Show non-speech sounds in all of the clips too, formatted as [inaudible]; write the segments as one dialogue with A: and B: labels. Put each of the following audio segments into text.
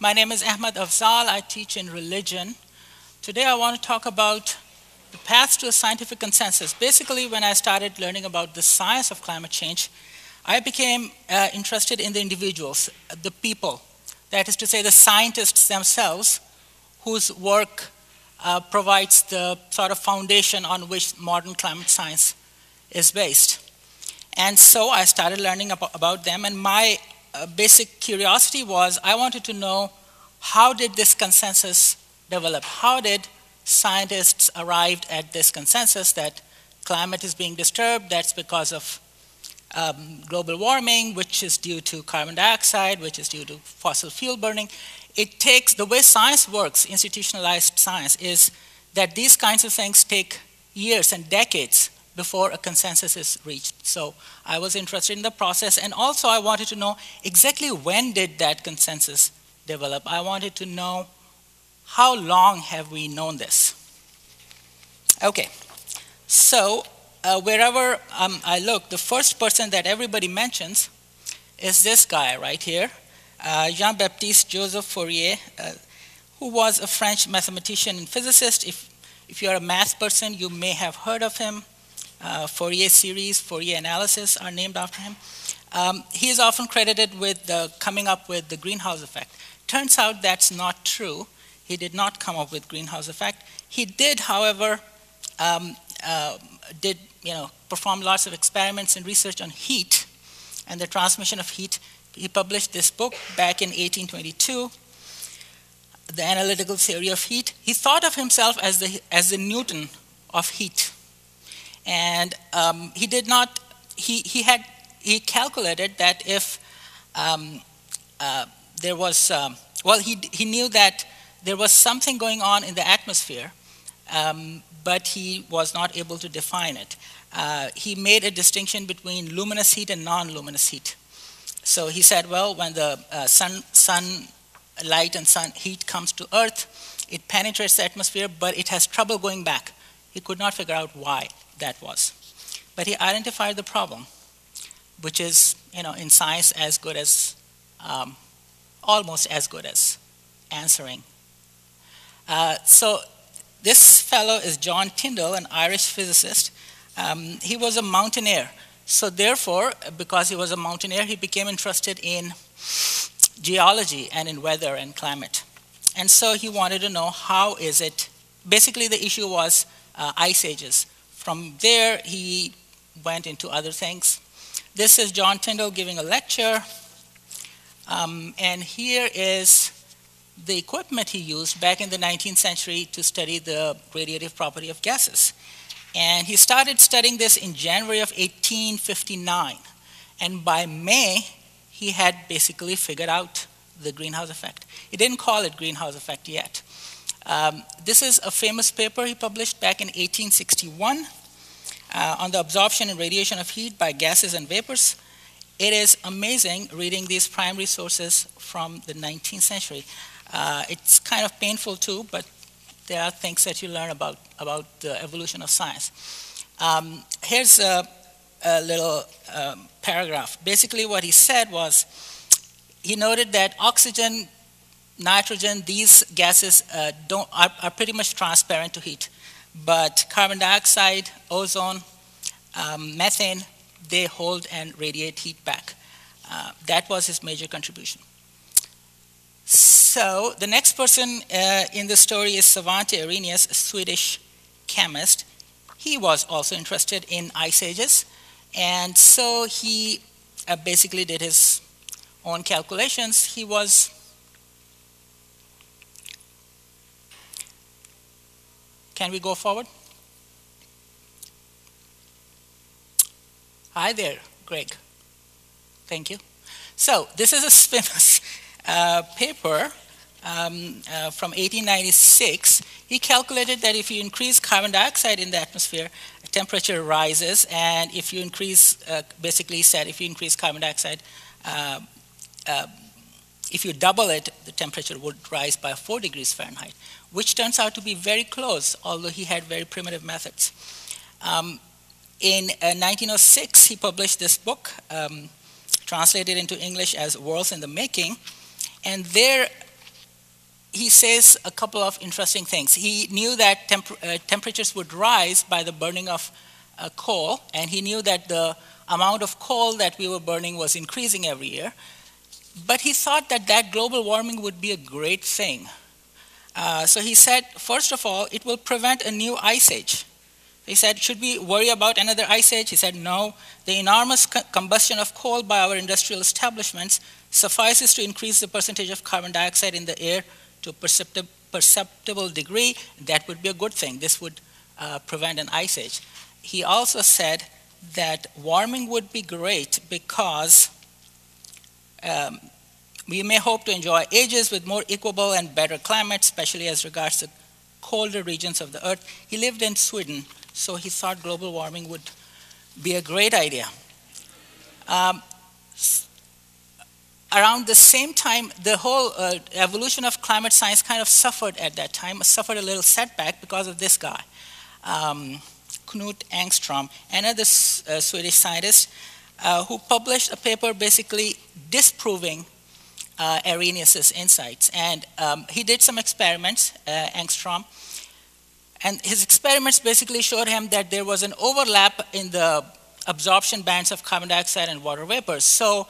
A: My name is Ahmed Afzaal. I teach in religion. Today I want to talk about the path to a scientific consensus. Basically, when I started learning about the science of climate change, I became uh, interested in the individuals, the people, that is to say, the scientists themselves, whose work uh, provides the sort of foundation on which modern climate science is based. And so I started learning about, them, and my basic curiosity was I wanted to know how did this consensus develop? How did scientists arrive at this consensus that climate is being disturbed, that's because of um, global warming, which is due to carbon dioxide, which is due to fossil fuel burning. It takes, the way science works, institutionalized science, is that these kinds of things take years and decades before a consensus is reached. So I was interested in the process, and also I wanted to know exactly when did that consensus develop. I wanted to know how long have we known this. Okay, so uh, wherever um, I look, the first person that everybody mentions is this guy right here, uh, Jean-Baptiste Joseph Fourier, uh, who was a French mathematician and physicist. If, if you're a math person, you may have heard of him. Uh, Fourier series, Fourier analysis are named after him. Um, he is often credited with coming up with the greenhouse effect. Turns out that's not true. He did not come up with greenhouse effect. He did, however, um, uh, did you know, performed lots of experiments and research on heat and the transmission of heat. He published this book back in 1822, The Analytical Theory of Heat. He thought of himself as the, as the Newton of heat. And um, he did not, he, he had, he calculated that if um, uh, there was, um, well, he, he knew that there was something going on in the atmosphere um, but he was not able to define it. Uh, he made a distinction between luminous heat and non-luminous heat. So he said, well, when the uh, sun, sun light and sun heat comes to Earth, it penetrates the atmosphere, but it has trouble going back. He could not figure out why that was. But he identified the problem, which is, you know, in science as good as, um, almost as good as answering. Uh, so this fellow is John Tyndall, an Irish physicist. Um, he was a mountaineer. So therefore, because he was a mountaineer, he became interested in geology and in weather and climate. And so he wanted to know how is it, basically the issue was uh, ice ages. From there, he went into other things. This is John Tyndall giving a lecture. Um, and here is the equipment he used back in the 19th century to study the radiative property of gases. And he started studying this in January of 1859. And by May, he had basically figured out the greenhouse effect. He didn't call it greenhouse effect yet. Um, this is a famous paper he published back in 1861 uh, on the absorption and radiation of heat by gases and vapors. It is amazing reading these primary sources from the 19th century. Uh, it's kind of painful too, but there are things that you learn about, about the evolution of science. Um, here's a, a little um, paragraph. Basically, what he said was he noted that oxygen, nitrogen, these gases uh, don't, are, are, pretty much transparent to heat. But carbon dioxide, ozone, um, methane, they hold and radiate heat back. Uh, that was his major contribution. So the next person uh, in the story is Svante Arrhenius, a Swedish chemist. He was also interested in ice ages, and so he uh, basically did his own calculations. He was Can we go forward? Hi there, Greg. Thank you. So this is a [laughs] famous uh, paper um, uh, from 1896, he calculated that if you increase carbon dioxide in the atmosphere, temperature rises, and if you increase, uh, basically said, if you increase carbon dioxide, uh, uh, if you double it, the temperature would rise by 4 degrees Fahrenheit, which turns out to be very close, although he had very primitive methods. Um, in 1906, he published this book, um, translated into English as Worlds in the Making, and there he says a couple of interesting things. He knew that temp uh, temperatures would rise by the burning of uh, coal, and he knew that the amount of coal that we were burning was increasing every year. But he thought that that global warming would be a great thing. Uh, so he said, first of all, it will prevent a new ice age. He said, should we worry about another ice age? He said, no. The enormous co combustion of coal by our industrial establishments suffices to increase the percentage of carbon dioxide in the air to a perceptible, perceptible degree. That would be a good thing. This would uh, prevent an ice age. He also said that warming would be great because um, we may hope to enjoy ages with more equable and better climate, especially as regards the colder regions of the Earth. He lived in Sweden, so he thought global warming would be a great idea. Um, around the same time, the whole uh, evolution of climate science kind of suffered at that time, suffered a little setback because of this guy, um, Knut Angstrom, another uh, Swedish scientist uh, who published a paper basically disproving uh, Arrhenius's insights. And um, he did some experiments, uh, and his experiments basically showed him that there was an overlap in the absorption bands of carbon dioxide and water vapors. So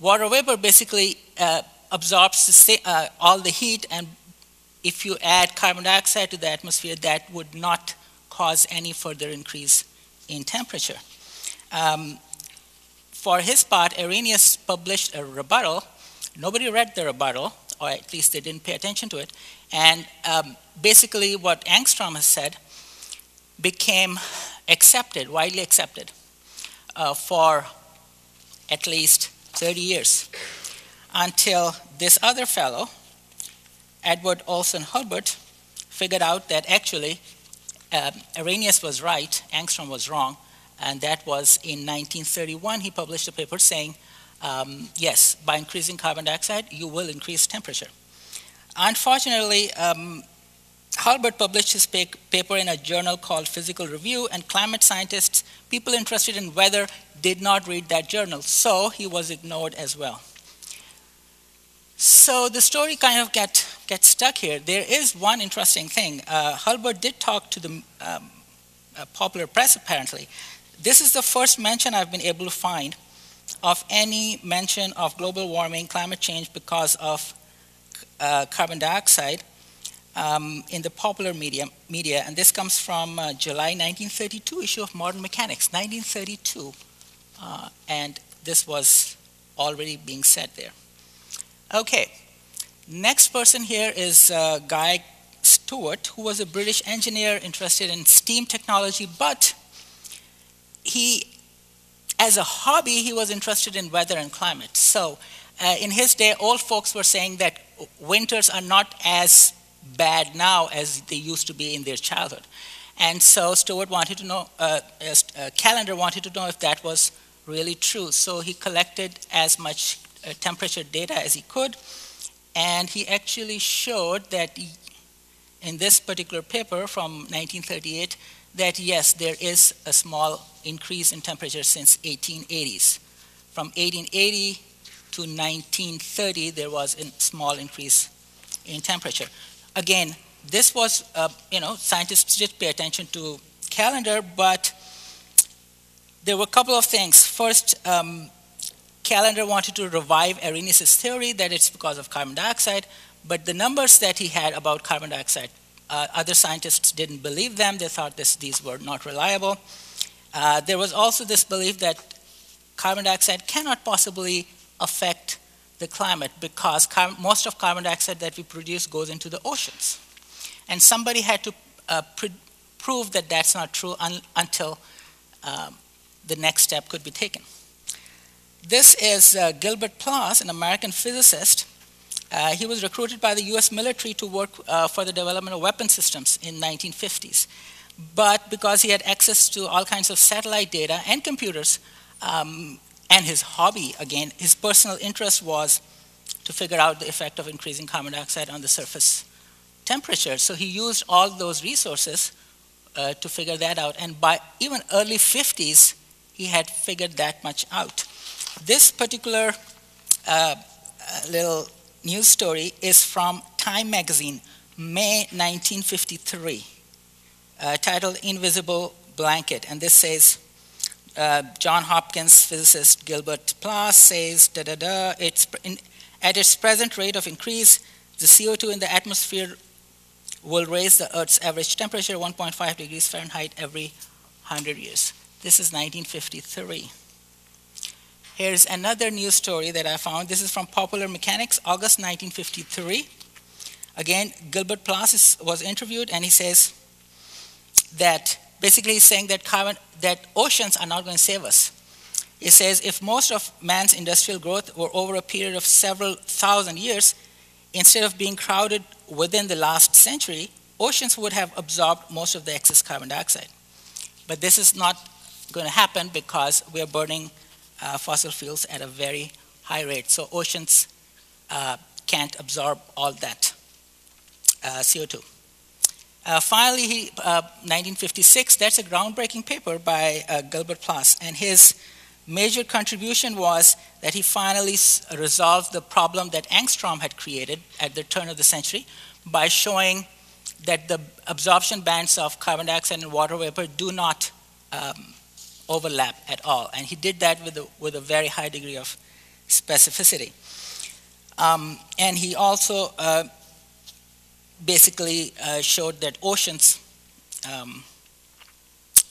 A: water vapor basically uh, absorbs the, uh, all the heat, and if you add carbon dioxide to the atmosphere, that would not cause any further increase in temperature. Um, for his part, Arrhenius published a rebuttal. Nobody read the rebuttal, or at least they didn't pay attention to it. And um, basically, what Angstrom has said became accepted, widely accepted, uh, for at least 30 years until this other fellow, Edward Olson Hulburt, figured out that actually uh, Arrhenius was right, Angstrom was wrong, and that was in 1931. He published a paper saying, um, yes, by increasing carbon dioxide, you will increase temperature. Unfortunately, um, Hulburt published his paper in a journal called Physical Review, and climate scientists, people interested in weather, did not read that journal, so he was ignored as well. So the story kind of get, gets stuck here. There is one interesting thing. Uh, Hulburt did talk to the um, popular press, apparently. This is the first mention I've been able to find of any mention of global warming, climate change because of uh, carbon dioxide um, in the popular media, media, and this comes from uh, July 1932 issue of Modern Mechanix, 1932, uh, and this was already being said there. Okay, next person here is uh, Guy Stewart, who was a British engineer interested in steam technology, but he, as a hobby, he was interested in weather and climate. So uh, in his day, old folks were saying that winters are not as bad now as they used to be in their childhood. And so Stewart wanted to know, uh, uh, Callendar wanted to know if that was really true. So he collected as much uh, temperature data as he could, and he actually showed that he, in this particular paper from 1938, that yes, there is a small increase in temperature since 1880s. From 1880 to 1930, there was a small increase in temperature again, this was, uh, you know, scientists did pay attention to Callendar, but there were a couple of things. First, um, Callendar wanted to revive Arrhenius' theory that it's because of carbon dioxide, but the numbers that he had about carbon dioxide, uh, other scientists didn't believe them. They thought this, these were not reliable. Uh, there was also this belief that carbon dioxide cannot possibly affect the climate because most of carbon dioxide that we produce goes into the oceans. And somebody had to uh, prove that that's not true un until um, the next step could be taken. This is uh, Gilbert Plass, an American physicist. Uh, he was recruited by the US military to work uh, for the development of weapon systems in 1950s. But because he had access to all kinds of satellite data and computers, um, and his hobby, again, his personal interest was to figure out the effect of increasing carbon dioxide on the surface temperature. So he used all those resources uh, to figure that out. And by even early 50s, he had figured that much out. This particular uh, uh little news story is from Time magazine, May 1953, uh, titled Invisible Blanket. And this says, uh, John Hopkins physicist Gilbert Plass says, da da da, it's in, at its present rate of increase, the CO2 in the atmosphere will raise the Earth's average temperature 1.5 degrees Fahrenheit every 100 years. This is 1953. Here's another news story that I found. This is from Popular Mechanics, August 1953. Again, Gilbert Plass was interviewed, and he says that basically he's saying that carbon, that oceans are not going to save us. He says if most of man's industrial growth were over a period of several thousand years, instead of being crowded within the last century, oceans would have absorbed most of the excess carbon dioxide. But this is not going to happen because we are burning uh, fossil fuels at a very high rate. So oceans uh, can't absorb all that uh, CO2. Uh, finally, he, 1956, uh, that's a groundbreaking paper by Gilbert Plass, and his major contribution was that he finally resolved the problem that Angstrom had created at the turn of the century by showing that the absorption bands of carbon dioxide and water vapor do not um, overlap at all. And he did that with a, with a very high degree of specificity. Um, and he also uh, basically uh, showed that oceans um,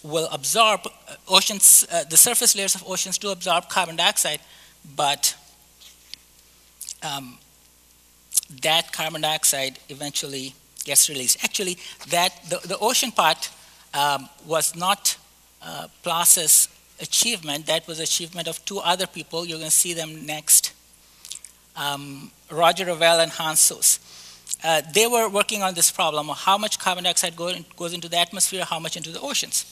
A: will absorb, uh, oceans, uh, the surface layers of oceans do absorb carbon dioxide, but um, that carbon dioxide eventually gets released. Actually, that the, the ocean part um, was not uh, Plass's achievement. That was achievement of two other people. You're going to see them next. Um, Roger Revelle and Hans. Uh, they were working on this problem of how much carbon dioxide go in, goes into the atmosphere, how much into the oceans.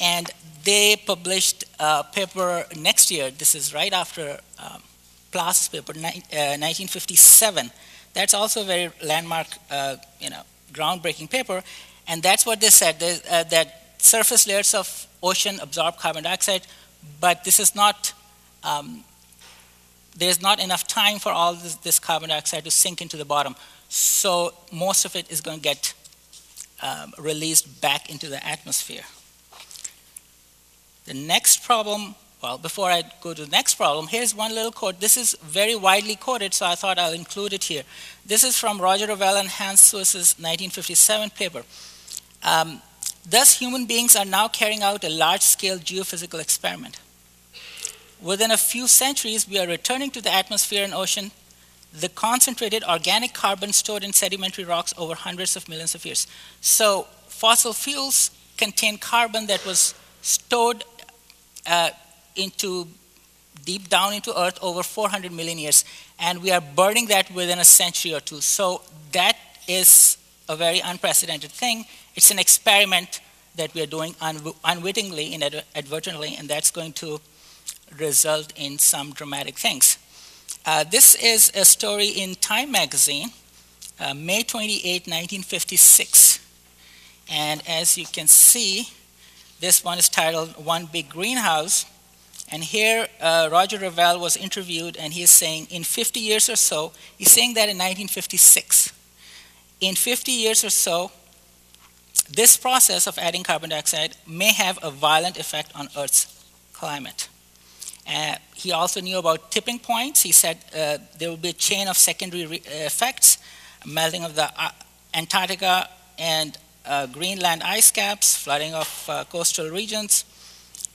A: And they published a paper next year. This is right after um, paper, uh, 1957. That's also a very landmark, uh, you know, groundbreaking paper. And that's what they said, they, uh, that surface layers of ocean absorb carbon dioxide, but this is not, um, there's not enough time for all this, this, carbon dioxide to sink into the bottom. So most of it is going to get um, released back into the atmosphere. The next problem, well, before I go to the next problem, here's one little quote. This is very widely quoted, so I thought I'll include it here. This is from Roger Revelle and Hans Suess's 1957 paper. Um, Thus, human beings are now carrying out a large scale geophysical experiment. Within a few centuries, we are returning to the atmosphere and ocean the concentrated organic carbon stored in sedimentary rocks over hundreds of millions of years. So, fossil fuels contain carbon that was stored uh, into deep down into Earth over 400 million years, and we are burning that within a century or two. So, that is a very unprecedented thing. It's an experiment that we are doing unwittingly, and inadvertently, and that's going to result in some dramatic things. Uh, this is a story in Time magazine, uh, May 28, 1956. And as you can see, this one is titled One Big Greenhouse. And here, uh, Roger Revelle was interviewed, and he's saying, in 50 years or so, he's saying that in 1956 in 50 years or so, this process of adding carbon dioxide may have a violent effect on Earth's climate. Uh, he also knew about tipping points. He said uh, there will be a chain of secondary uh, effects, melting of the uh, Antarctica and uh, Greenland ice caps, flooding of uh, coastal regions.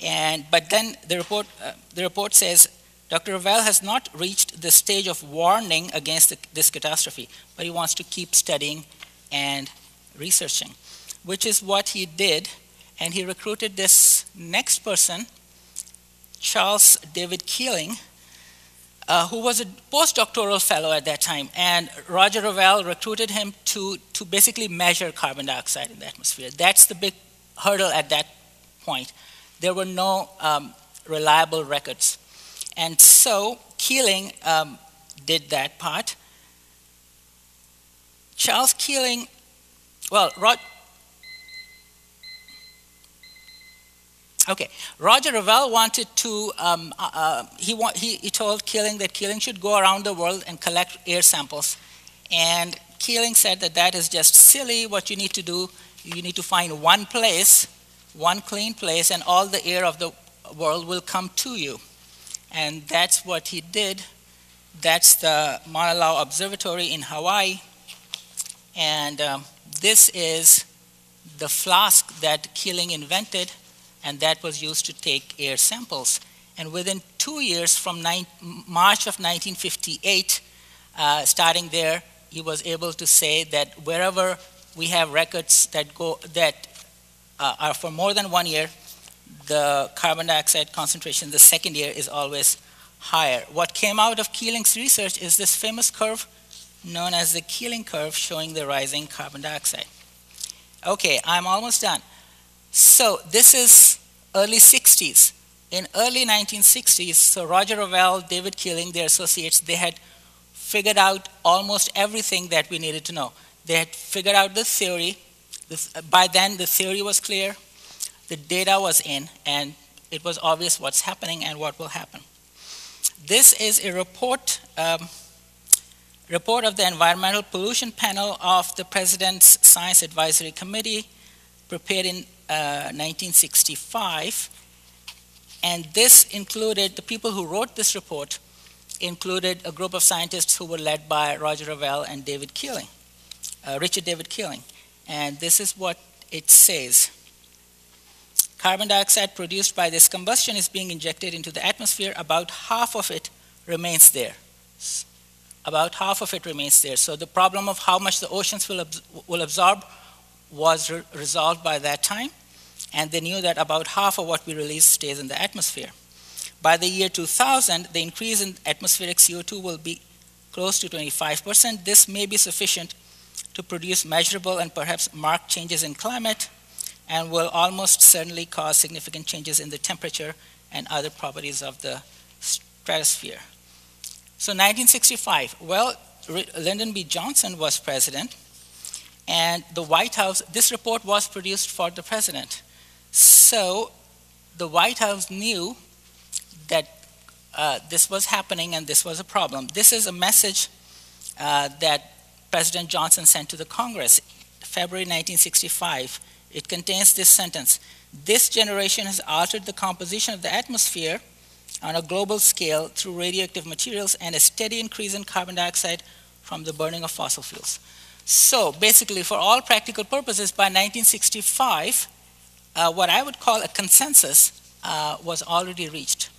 A: And, but then the report, the report says Dr. Revelle has not reached the stage of warning against the, this catastrophe, but he wants to keep studying and researching, which is what he did. And he recruited this next person, Charles David Keeling, uh, who was a postdoctoral fellow at that time. And Roger Revelle recruited him to, to basically measure carbon dioxide in the atmosphere. That's the big hurdle at that point. There were no um, reliable records. And so Keeling um, did that part. Charles Keeling, well, Rod, Okay, Roger Revelle wanted to, um, uh, uh, he, he, he told Keeling that Keeling should go around the world and collect air samples. And Keeling said that that is just silly. What you need to do, you need to find one place, one clean place, and all the air of the world will come to you. And that's what he did. That's the Mauna Loa Observatory in Hawaii. And um, this is the flask that Keeling invented and that was used to take air samples. And within two years, from nine, March of 1958, uh, starting there, he was able to say that wherever we have records that go that uh, are for more than one year, the carbon dioxide concentration the second year is always higher. What came out of Keeling's research is this famous curve known as the Keeling curve showing the rising carbon dioxide. Okay, I'm almost done. So this is early 60s. In early 1960s, so Roger Revelle, David Keeling, their associates, they had figured out almost everything that we needed to know. They had figured out the theory. This, by then, the theory was clear, the data was in, and it was obvious what's happening and what will happen. This is a report, um, report of the Environmental Pollution Panel of the President's Science Advisory Committee, prepared in 1965. Uh, and this included, the people who wrote this report included a group of scientists who were led by Roger Revelle and David Keeling, uh, Richard David Keeling. And this is what it says. Carbon dioxide produced by this combustion is being injected into the atmosphere. About half of it remains there. About half of it remains there. So the problem of how much the oceans will, will absorb was re resolved by that time, and they knew that about half of what we release stays in the atmosphere. By the year 2000, the increase in atmospheric CO2 will be close to 25%. This may be sufficient to produce measurable and perhaps marked changes in climate and will almost certainly cause significant changes in the temperature and other properties of the stratosphere. So 1965, well, Lyndon B. Johnson was president, and the White House, this report was produced for the president. So the White House knew that uh, this was happening and this was a problem. This is a message uh, that President Johnson sent to the Congress, February 1965. It contains this sentence This generation has altered the composition of the atmosphere on a global scale through radioactive materials and a steady increase in carbon dioxide from the burning of fossil fuels. So basically, for all practical purposes, by 1965, uh, what I would call a consensus uh, was already reached.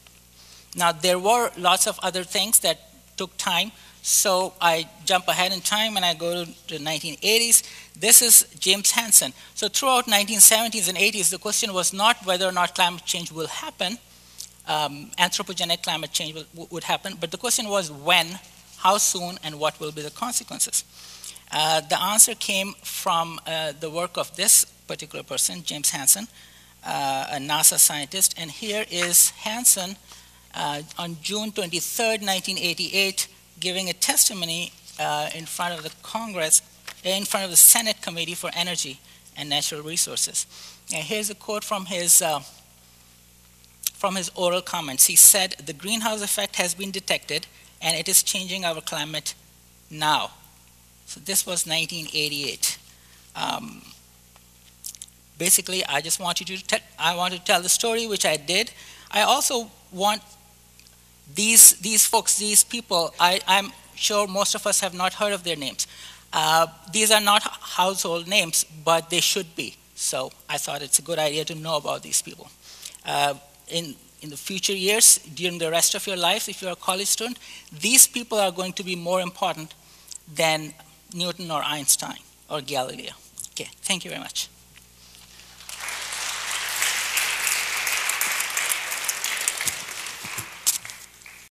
A: Now, there were lots of other things that took time, so I jump ahead in time and I go to the 1980s. This is James Hansen. So throughout 1970s and 80s, the question was not whether or not climate change will happen, um, anthropogenic climate change will, would happen, but the question was when, how soon, and what will be the consequences. Uh, the answer came from uh, the work of this particular person, James Hansen, uh, a NASA scientist. And here is Hansen uh, on June 23, 1988, giving a testimony uh, in front of the Congress, in front of the Senate Committee for Energy and Natural Resources. And here's a quote from his, from his oral comments. He said, The greenhouse effect has been detected and it is changing our climate now. So this was 1988. Um, basically, I just wanted to tell, I want to tell the story, which I did. I also want these these folks, these people. I, am sure most of us have not heard of their names. Uh, these are not household names, but they should be. So I thought it's a good idea to know about these people. Uh, in in the future years, during the rest of your life, if you're a college student, these people are going to be more important than Newton or Einstein or Galileo. Okay, thank you very much.